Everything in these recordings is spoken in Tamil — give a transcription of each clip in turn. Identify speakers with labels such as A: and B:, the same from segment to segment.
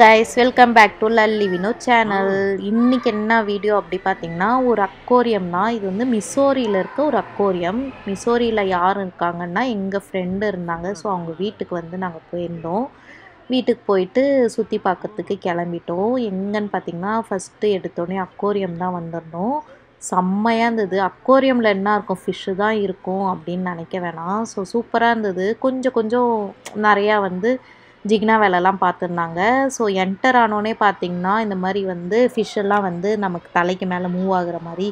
A: Guys welcome back to Lalli Vino channel இன்றைக்கி என்ன வீடியோ அப்படி பார்த்தீங்கன்னா ஒரு அக்கோரியம் தான். இது வந்து மிசோரியில் இருக்க ஒரு அக்கோரியம் மிசோரியில் யார் இருக்காங்கன்னா எங்கள் ஃப்ரெண்டு இருந்தாங்க. ஸோ அவங்க வீட்டுக்கு வந்து நாங்கள் போயிருந்தோம். வீட்டுக்கு போயிட்டு சுற்றி பார்க்கறதுக்கு கிளம்பிட்டோம். எங்கன்னு பார்த்தீங்கன்னா ஃபஸ்ட்டு எடுத்தோடனே அக்கோரியம் தான் வந்திருந்தோம். செம்மையாக இருந்தது. அக்கோரியமில் என்ன இருக்கும்? ஃபிஷ்ஷு தான் இருக்கும் அப்படின்னு நினைக்க வேணாம். ஸோ சூப்பராக இருந்தது. கொஞ்சம் கொஞ்சம் நிறையா வந்து ஜிக்னா வேலைலாம் பார்த்துருந்தாங்க. ஸோ என்டர் ஆனோடனே பார்த்தீங்கன்னா இந்த மாதிரி வந்து ஃபிஷ்ஷெல்லாம் வந்து நமக்கு தலைக்கு மேலே மூவ் ஆகுற மாதிரி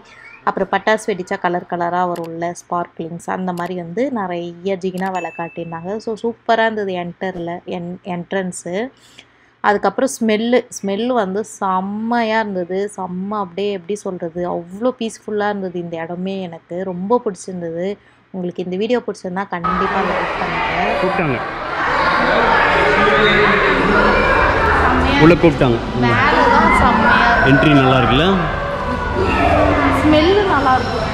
A: அப்புறம் பட்டாசு வெடிச்சா கலர் கலராக வரும்ல ஸ்பார்க்லிங்ஸ் அந்த மாதிரி வந்து நிறைய ஜிகினா வேலை காட்டியிருந்தாங்க. ஸோ சூப்பராக இருந்தது என்டரில் என் என்ட்ரன்ஸு அதுக்கப்புறம் ஸ்மெல்லு ஸ்மெல்லு வந்து செம்மையாக இருந்தது. செம்ம அப்படியே எப்படி சொல்கிறது அவ்வளோ பீஸ்ஃபுல்லாக இருந்தது இந்த இடமே எனக்கு. ரொம்ப பிடிச்சிருந்தது. உங்களுக்கு இந்த வீடியோ பிடிச்சிருந்தா கண்டிப்பாக லைக் பண்ணுங்கள்
B: உள்ள கூப்பிட்டாங்க. என்ட்ரி நல்லா இருக்குல்ல?
A: ஸ்மெல்லு நல்லா இருக்கும்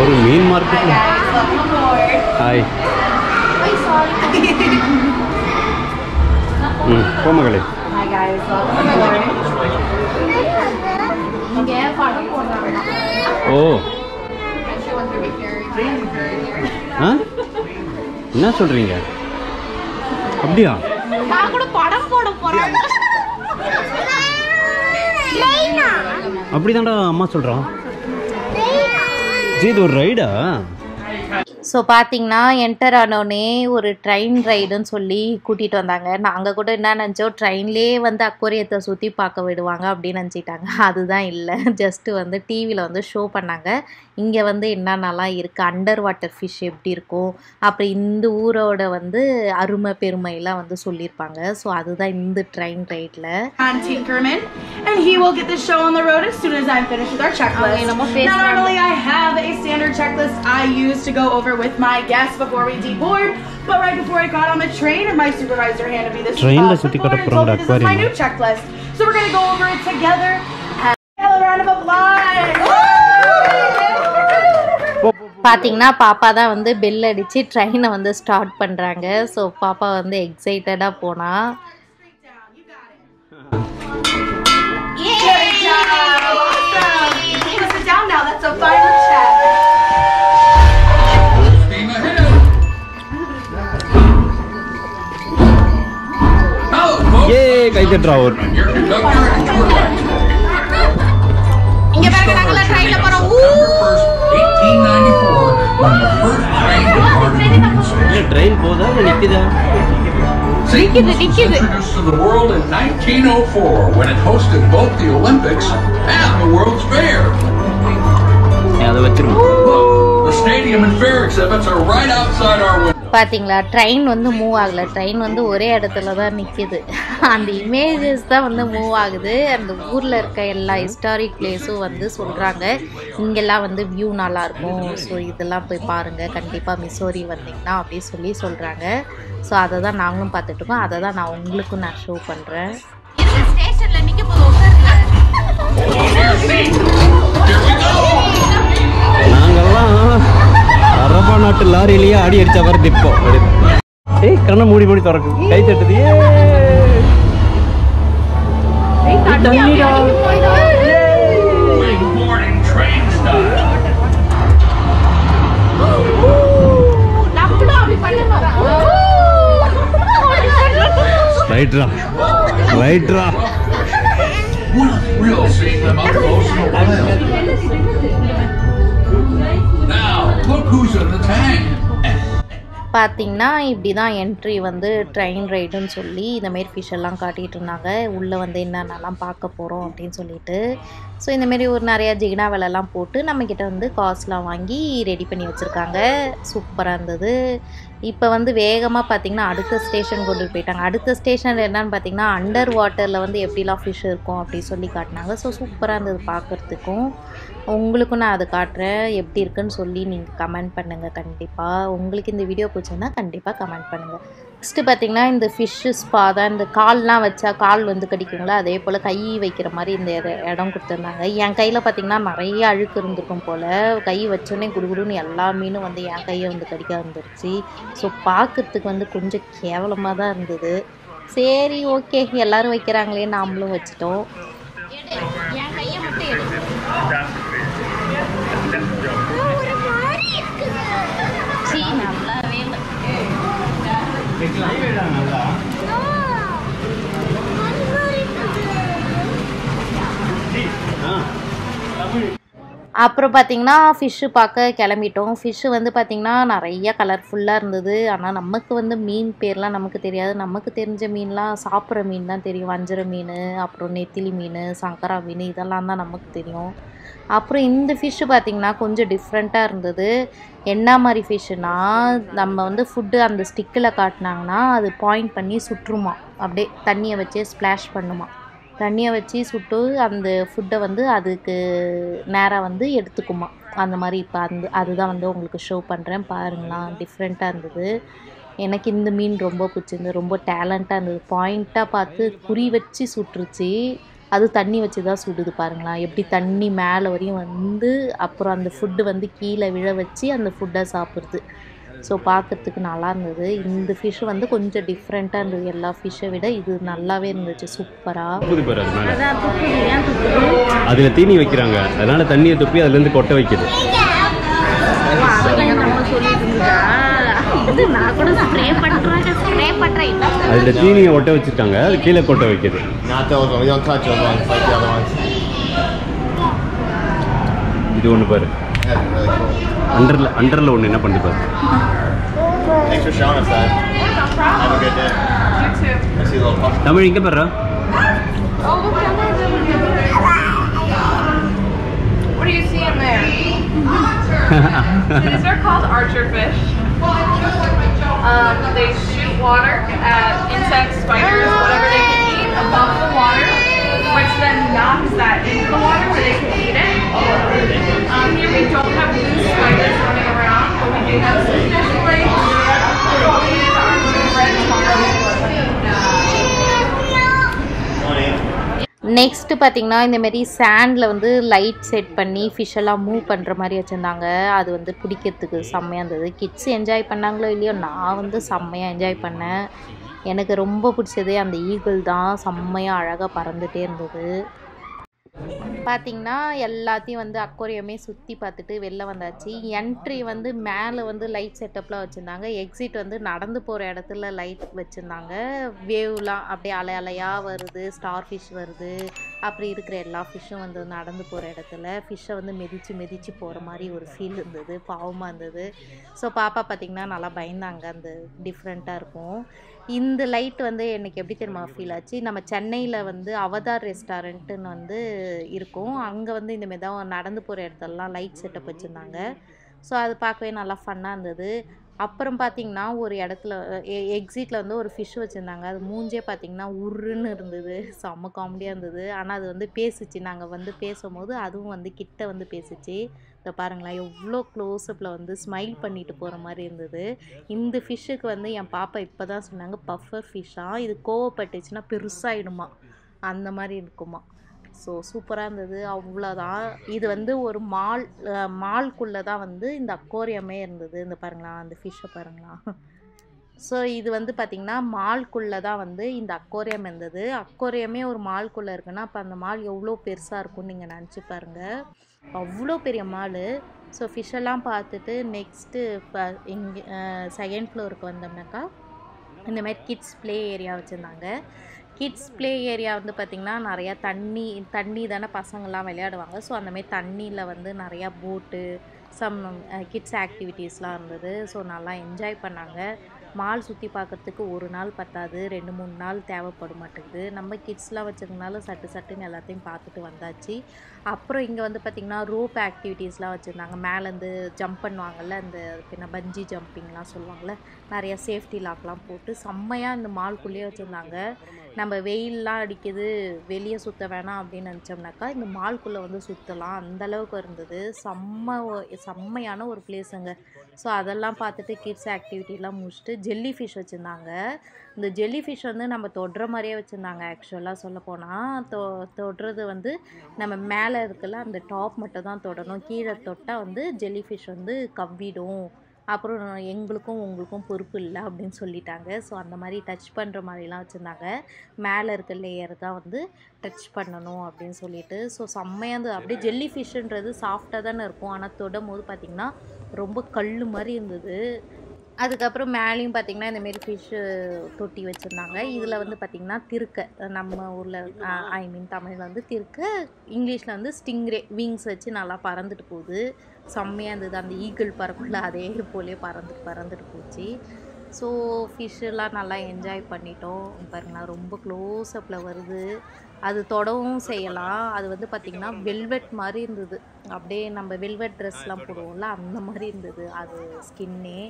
B: ஒரு மீன் மார்க்கெட் ஹாய் ம் போ ஓ ஆ என்ன சொல்கிறீங்க அப்படியா?
A: நான் கூட படம் போட போறேன்.
B: அப்படிதான்டா அம்மா சொல்கிறான் ஜி இது ஒரு ரைடா?
A: ஸோ பார்த்தீங்கன்னா என்டர் ஆனோடனே ஒரு ட்ரெயின் ரைடுன்னு சொல்லி கூட்டிகிட்டு வந்தாங்க. நாங்கள் கூட என்ன நினச்சோம் ட்ரெயின்லேயே வந்து அக்வரியத்தை சுற்றி பார்க்க விடுவாங்க அப்படின்னு நினச்சிட்டாங்க. அதுதான் இல்லை. ஜஸ்ட்டு வந்து டிவியில் வந்து ஷோ பண்ணாங்க. இங்கே வந்து என்னென்னலாம் இருக்குது அண்டர் வாட்டர் ஃபிஷ் எப்படி இருக்கும்? அப்புறம் இந்த ஊரோட வந்து அருமை பெருமையெல்லாம் வந்து சொல்லியிருப்பாங்க. ஸோ அதுதான் இந்த ட்ரெயின் ரைடில்
C: and he will get the show on the road as soon as I'm finished with our checklist.
A: Okay, no more face
C: now,
A: rub.
C: normally I have a standard checklist I use to go over with my guests before we deboard, but right before I got on the train, my supervisor handed me this
B: Train
C: uh, clipboard and told me this is my new checklist. So we're gonna go over it together. Have a round of applause.
A: பார்த்தீங்கன்னா பாப்பா தான் வந்து பெல் அடித்து ட்ரெயினை வந்து ஸ்டார்ட் பண்ணுறாங்க ஸோ பாப்பா வந்து எக்ஸைட்டடாக போனா
D: the first train departed from Spain.
B: இல்லை ட்ரெயின் போதா இல்லை நிற்குதா
D: St. Louis was introduced to the world in 1904 when it hosted both the Olympics and the World's Fair.
B: அதை வச்சிருமா
D: Look, the stadium and fair exhibits are right outside our window.
A: பார்த்தீங்களா ட்ரெயின் வந்து மூவ் ஆகலை. ட்ரெயின் வந்து ஒரே இடத்துல தான் நிற்கிது அந்த இமேஜஸ் தான் வந்து மூவ் ஆகுது. அந்த ஊரில் இருக்க எல்லா ஹிஸ்டாரிக் பிளேஸும் வந்து சொல்கிறாங்க இங்கெல்லாம் வந்து வியூ நல்லாயிருக்கும். ஸோ இதெல்லாம் போய் பாருங்கள் கண்டிப்பாக மிசோரி வந்தீங்கன்னா அப்படி சொல்லி சொல்கிறாங்க ஸோ அதை தான் நாங்களும் பார்த்துட்ருக்கோம் அதை தான் நான் உங்களுக்கும் நான் ஷோ பண்ணுறேன்
B: அரபா நாட்டு லாரியிலேயே ஆடி அடிச்ச மாதிரி நிற்போம் ஏய் கண்ணை மூடி மூடி திறக்கு. கை தட்டுது. ரைட்ரா. ரைட்ரா.
A: பார்த்தீங்கன்னா இப்படி தான் என்ட்ரி வந்து ட்ரெயின் ரைடுன்னு சொல்லி இந்தமாரி ஃபிஷ்ஷெல்லாம் காட்டிகிட்டு இருந்தாங்க. உள்ளே வந்து என்னென்னலாம் பார்க்க போகிறோம் அப்படின்னு சொல்லிட்டு. ஸோ இந்தமாரி ஒரு நிறையா ஜிகினா விலைலாம் போட்டு நம்மக்கிட்ட வந்து காசுலாம் வாங்கி ரெடி பண்ணி வச்சுருக்காங்க. சூப்பராக இருந்தது. இப்போ வந்து வேகமாக பார்த்தீங்கன்னா அடுத்த ஸ்டேஷன் கொண்டு போயிட்டாங்க. அடுத்த ஸ்டேஷன் என்னன்னு பார்த்தீங்கன்னா அண்டர் வாட்டரில் வந்து எப்படிலாம் ஃபிஷ் இருக்கும் அப்படி சொல்லி காட்டினாங்க. ஸோ சூப்பராக இருந்தது பார்க்குறதுக்கும் உங்களுக்கும் நான் அதை காட்டுறேன். எப்படி இருக்குன்னு சொல்லி நீங்கள் கமெண்ட் பண்ணுங்கள் கண்டிப்பாக உங்களுக்கு இந்த வீடியோ பிடிச்சிருந்தா கண்டிப்பாக கமெண்ட் பண்ணுங்கள் நெக்ஸ்ட்டு பார்த்திங்கன்னா இந்த ஃபிஷ்ஷு ஸ்பா தான். இந்த கால்லாம் வச்சா கால் வந்து கடிக்குங்களா? அதே போல் கை வைக்கிற மாதிரி இந்த இடம் கொடுத்துருந்தாங்க. என் கையில் பார்த்தீங்கன்னா நிறைய அழுக்கு இருந்திருக்கும் போல். கை வச்சோடனே குடுகுடுன்னு எல்லா மீனும் வந்து என் கையை வந்து கடிக்க வந்துருச்சு. ஸோ பார்க்கறதுக்கு வந்து கொஞ்சம் கேவலமாக தான் இருந்தது. சரி ஓகே எல்லோரும் வைக்கிறாங்களே நாமளும் வச்சிட்டோம். தமிழ் அப்புறம் பார்த்தீங்கன்னா ஃபிஷ்ஷு பார்க்க கிளம்பிட்டோம். ஃபிஷ்ஷு வந்து பார்த்திங்கன்னா நிறைய கலர்ஃபுல்லாக இருந்தது. ஆனால் நமக்கு வந்து மீன் பேர்லாம் நமக்கு தெரியாது. நமக்கு தெரிஞ்ச மீன்லாம் சாப்பிட்ற மீன் தான் தெரியும். வஞ்சர மீன் அப்புறம் நெத்திலி மீன் சங்கரா மீன் இதெல்லாம் தான் நமக்கு தெரியும். அப்புறம் இந்த ஃபிஷ்ஷு பார்த்திங்கன்னா கொஞ்சம் டிஃப்ரெண்ட்டாக இருந்தது. என்ன மாதிரி ஃபிஷ்ஷுனா நம்ம வந்து ஃபுட்டு அந்த ஸ்டிக்கில் காட்டினாங்கன்னா அது பாயிண்ட் பண்ணி சுற்றுமா. அப்படியே தண்ணியை வச்சே ஸ்ப்ளாஷ் பண்ணுமா. தண்ணியை வச்சு சுட்டு அந்த ஃபுட்டை வந்து அதுக்கு நேராக வந்து எடுத்துக்குமா. அந்த மாதிரி இப்போ அந்த அதுதான் வந்து உங்களுக்கு ஷோ பண்ணுறேன் பாருங்களாம் டிஃப்ரெண்ட்டாக இருந்தது. எனக்கு இந்த மீன் ரொம்ப பிடிச்சிருந்தது ரொம்ப டேலண்ட்டாக இருந்தது. பாயிண்ட்டாக பார்த்து குறி வச்சு சுட்டுருச்சு. அது தண்ணி வச்சு தான் சுடுது பாருங்களா எப்படி தண்ணி மேலே வரையும் வந்து அப்புறம் அந்த ஃபுட்டு வந்து கீழே விழ வச்சு அந்த ஃபுட்டை சாப்பிட்றது ஸோ பார்க்கறதுக்கு நல்லா இருந்தது. இந்த ஃபிஷ் வந்து கொஞ்சம் டிஃப்ரெண்ட்டாக இருந்தது. எல்லா ஃபிஷ்ஷை விட இது நல்லாவே இருந்துச்சு. சூப்பராக
B: அதில் தீனி வைக்கிறாங்க. அதனால தண்ணியை துப்பி அதுலேருந்து கொட்டை வைக்குது. அதில் தீனியை ஒட்ட வச்சுட்டாங்க அது கீழே கொட்டை வைக்குது. இது ஒன்று பாரு. அண்டரில் அண்டரில் ஒன்று என்ன பண்ணுது பாரு
E: Thanks for showing us that. Have a good day.
C: You too.
E: I see a little puff.
B: Tamil இங்கே பாரு
C: Oh, look at What do you see in there? These are called archer fish. Um, they shoot water at insects, spiders, whatever they can eat above the water, Which then knocks that into the water where they can eat it. Um, here we don't have blue spiders running around, but we do have some fish flakes. These are red
A: next பார்த்தீங்கன்னா இந்த மாதிரி சேண்டில் வந்து லைட் செட் பண்ணி fish எல்லாம் மூவ் பண்ணுற மாதிரி வச்சுருந்தாங்க அது வந்து பிடிக்கிறதுக்கு செம்மையாக இருந்தது கிட்ஸ் என்ஜாய் பண்ணாங்களோ இல்லையோ நான் வந்து செம்மையாக என்ஜாய் பண்ணேன் எனக்கு ரொம்ப பிடிச்சதே அந்த ஈகிள் தான். செம்மையாக அழகாக பறந்துட்டே இருந்தது. பார்த்தீங்கன்னா எல்லாத்தையும் வந்து அக்வரியமே சுற்றி பார்த்துட்டு வெளில வந்தாச்சு. என்ட்ரி வந்து மேலே வந்து லைட் செட்டப்லாம் வச்சுருந்தாங்க. எக்ஸிட் வந்து நடந்து போகிற இடத்துல லைட் வச்சுருந்தாங்க. வேவ்லாம் அப்படியே அலை அலையாக வருது. ஸ்டார் ஃபிஷ் வருது. அப்புறம் இருக்கிற எல்லா ஃபிஷ்ஷும் வந்து நடந்து போகிற இடத்துல ஃபிஷ்ஷை வந்து மிதித்து மிதித்து போகிற மாதிரி ஒரு ஃபீல் இருந்தது பாவமாக இருந்தது. ஸோ பாப்பா பார்த்திங்கன்னா நல்லா பயந்தாங்க. அந்த டிஃப்ரெண்ட்டாக இருக்கும். இந்த லைட் வந்து எனக்கு எப்படி தெரியுமா ஃபீல் ஆச்சு? நம்ம சென்னையில் வந்து அவதார் ரெஸ்டாரண்ட்டுன்னு வந்து இருக்கும். அங்கே வந்து இந்த மாதிரி தான் நடந்து போகிற இடத்துலலாம் லைட் செட்டப் வச்சுருந்தாங்க. ஸோ அது பார்க்கவே நல்லா ஃபன்னாக இருந்தது. அப்புறம் பார்த்தீங்கன்னா ஒரு இடத்துல எக்ஸிட்டில் வந்து ஒரு ஃபிஷ் வச்சுருந்தாங்க. அது மூஞ்சே பார்த்தீங்கன்னா உருன்னு இருந்தது. செம்ம காமெடியாக இருந்தது. ஆனால் அது வந்து பேசிச்சு. நாங்கள் வந்து பேசும்போது அதுவும் வந்து கிட்ட வந்து பேசிச்சு. இதை பாருங்களேன். எவ்வளோ க்ளோஸ்அப்பில் வந்து ஸ்மைல் பண்ணிட்டு போகிற மாதிரி இருந்தது. இந்த ஃபிஷ்ஷுக்கு வந்து என் பாப்பா இப்போ தான் சொன்னாங்க பஃபர் ஃபிஷ்ஷாக இது கோவப்பட்டுச்சுன்னா பெருசாகிடுமா அந்த மாதிரி இருக்குமா. ஸோ சூப்பராக இருந்தது. அவ்வளோதான் இது வந்து ஒரு மால் மால்குள்ளே தான் வந்து இந்த அக்வாரியமே இருந்தது. இந்த பாருங்களா அந்த ஃபிஷ்ஷை பாருங்களா. ஸோ இது வந்து பார்த்திங்கன்னா மால்குள்ளே தான் வந்து இந்த அக்வாரியம் இருந்தது. அக்வாரியமே ஒரு மால்குள்ளே இருக்குன்னா அப்போ அந்த மால் எவ்வளோ பெருசாக இருக்கும்னு நீங்கள் நினச்சி பாருங்கள் அவ்வளோ பெரிய மால். ஸோ ஃபிஷ்ஷெல்லாம் பார்த்துட்டு நெக்ஸ்ட்டு இப்போ இங்கே செகண்ட் ஃப்ளோருக்கு வந்தோம்னாக்கா இந்த மாதிரி கிட்ஸ் ப்ளே ஏரியா வச்சுருந்தாங்க. கிட்ஸ் ப்ளே ஏரியா வந்து பார்த்திங்கன்னா நிறையா தண்ணி தண்ணி தானே பசங்கள்லாம் விளையாடுவாங்க. ஸோ அந்தமாதிரி தண்ணியில் வந்து நிறையா போட்டு சம் கிட்ஸ் ஆக்டிவிட்டீஸ்லாம் இருந்தது. ஸோ நல்லா என்ஜாய் பண்ணாங்க. மால் சுற்றி பார்க்கறதுக்கு ஒரு நாள் பத்தாது ரெண்டு மூணு நாள் தேவைப்பட மாட்டேங்குது. நம்ம கிட்ஸ்லாம் வச்சுருந்தனால சட்டு சட்டுன்னு எல்லாத்தையும் பார்த்துட்டு வந்தாச்சு. அப்புறம் இங்கே வந்து பார்த்திங்கன்னா ரோப் ஆக்டிவிட்டீஸ்லாம் வச்சுருந்தாங்க. மேலேருந்து ஜம்ப் பண்ணுவாங்கள்ல அந்த பின்ன பஞ்சி ஜம்பிங்லாம் சொல்லுவாங்கள்ல நிறையா சேஃப்டி லாக்லாம் போட்டு செம்மையாக இந்த மால்குள்ளேயே வச்சுருந்தாங்க. நம்ம வெயில்லாம் அடிக்குது வெளியே சுற்ற வேணாம் அப்படின்னு நினச்சோம்னாக்கா இந்த மால்குள்ளே வந்து சுற்றலாம் அந்தளவுக்கு இருந்தது. செம்ம செம்மையான ஒரு பிளேஸுங்க ஸோ அதெல்லாம் பார்த்துட்டு கிட்ஸ் ஆக்டிவிட்டிலாம் முடிச்சுட்டு ஜெல்லி ஃபிஷ் வச்சுருந்தாங்க. இந்த ஜெல்லி ஃபிஷ் வந்து நம்ம தொடுற மாதிரியே வச்சுருந்தாங்க ஆக்சுவலாக சொல்லப்போனால் தொ தொடுறது வந்து நம்ம மேலே இருக்குல்ல அந்த டாப் மட்டும் தான் தொடணும். கீழே தொட்டால் வந்து ஜெல்லி ஃபிஷ் வந்து கவ்விடும். அப்புறம் எங்களுக்கும் உங்களுக்கும் பொறுப்பு இல்லை அப்படின்னு சொல்லிட்டாங்க. ஸோ அந்த மாதிரி டச் பண்ணுற மாதிரிலாம் வச்சுருந்தாங்க. மேலே இருக்க லேயர் தான் வந்து டச் பண்ணணும் அப்படின்னு சொல்லிட்டு. ஸோ செம்மையாக இருந்தது. அப்படியே ஜெல்லி ஃபிஷ்ன்றது சாஃப்டாக தானே இருக்கும். ஆனால் தொடும் போது பார்த்திங்கன்னா ரொம்ப கல் மாதிரி இருந்தது. அதுக்கப்புறம் மேலேயும் பார்த்திங்கன்னா இந்தமாரி ஃபிஷ்ஷு தொட்டி வச்சுருந்தாங்க. இதில் வந்து பார்த்திங்கன்னா திருக்க. நம்ம ஊரில் ஐ மீன் தமிழில் வந்து திருக்க இங்கிலீஷில் வந்து ஸ்டிங்ரே விங்ஸ் வச்சு நல்லா பறந்துட்டு போகுது. செம்மையாக இருந்தது. அந்த ஈகிள் பறக்குள்ள அதே போலே பறந்துட்டு பறந்துட்டு போச்சு. ஸோ ஃபிஷ்ஷெல்லாம் நல்லா என்ஜாய் பண்ணிட்டோம். பாருங்களா ரொம்ப க்ளோஸ் அப்பில் வருது. அது தொடவும் செய்யலாம். அது வந்து பார்த்திங்கன்னா வெல்வெட் மாதிரி இருந்தது. அப்படியே நம்ம வெல்வெட் ட்ரெஸ்லாம் போடுவோம்ல அந்த மாதிரி இருந்தது. அது ஸ்கின்னே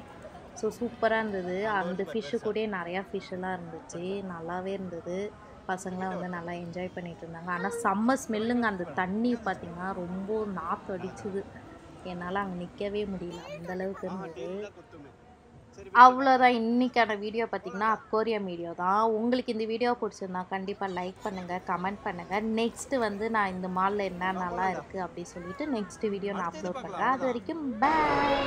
A: ஸோ சூப்பராக இருந்தது. அந்த ஃபிஷ்ஷு கூட நிறையா ஃபிஷ்ஷெல்லாம் இருந்துச்சு. நல்லாவே இருந்தது. பசங்களாம் வந்து நல்லா என்ஜாய் பண்ணிகிட்டு இருந்தாங்க. ஆனால் செம்ம ஸ்மெல்லுங்க அந்த தண்ணி பார்த்திங்கன்னா ரொம்ப நாற்று அடிச்சுது என்னால் அங்கே நிற்கவே முடியல. அந்த அளவுக்கு இருந்தது. அவ்வளோதான் இன்றைக்கான வீடியோ பார்த்திங்கன்னா அக்வாரியம் வீடியோ தான். உங்களுக்கு இந்த வீடியோ பிடிச்சிருந்தா கண்டிப்பாக லைக் பண்ணுங்கள் கமெண்ட் பண்ணுங்கள் நெக்ஸ்ட்டு வந்து நான் இந்த மாலில் என்ன நல்லா இருக்குது அப்படி சொல்லிட்டு நெக்ஸ்ட் வீடியோ நான் அப்லோட் பண்ணுறேன் அது வரைக்கும் பாய்